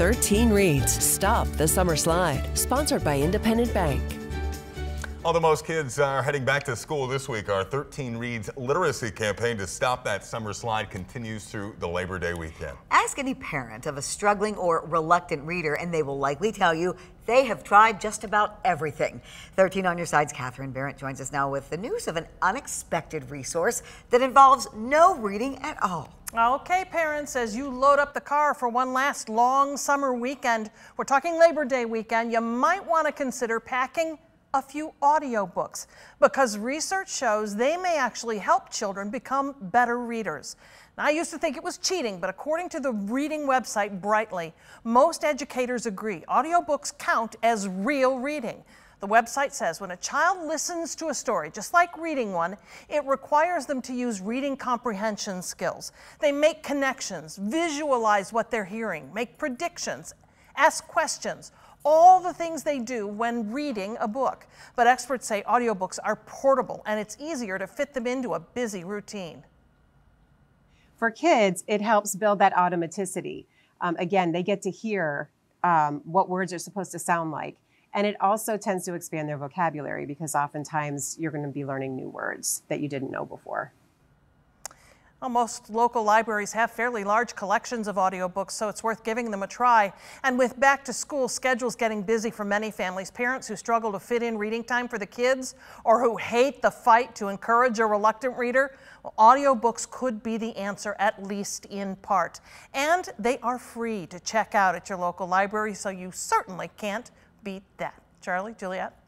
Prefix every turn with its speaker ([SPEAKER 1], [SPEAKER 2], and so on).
[SPEAKER 1] 13 Reads Stop the Summer Slide, sponsored by Independent Bank.
[SPEAKER 2] Although most kids are heading back to school this week, our 13 Reads literacy campaign to stop that summer slide continues through the Labor Day weekend.
[SPEAKER 3] Ask any parent of a struggling or reluctant reader, and they will likely tell you they have tried just about everything. 13 on your side's Catherine Barrett joins us now with the news of an unexpected resource that involves no reading at all.
[SPEAKER 4] Okay, parents, as you load up the car for one last long summer weekend, we're talking Labor Day weekend, you might want to consider packing a few audiobooks because research shows they may actually help children become better readers. Now, I used to think it was cheating, but according to the reading website Brightly, most educators agree audiobooks count as real reading. The website says when a child listens to a story, just like reading one, it requires them to use reading comprehension skills. They make connections, visualize what they're hearing, make predictions, ask questions, all the things they do when reading a book. But experts say audiobooks are portable and it's easier to fit them into a busy routine.
[SPEAKER 5] For kids, it helps build that automaticity. Um, again, they get to hear um, what words are supposed to sound like. And it also tends to expand their vocabulary because oftentimes you're going to be learning new words that you didn't know before.
[SPEAKER 4] Well, most local libraries have fairly large collections of audiobooks, so it's worth giving them a try. And with back to school schedules getting busy for many families, parents who struggle to fit in reading time for the kids or who hate the fight to encourage a reluctant reader, well, audiobooks could be the answer, at least in part. And they are free to check out at your local library, so you certainly can't beat that. Charlie, Juliet?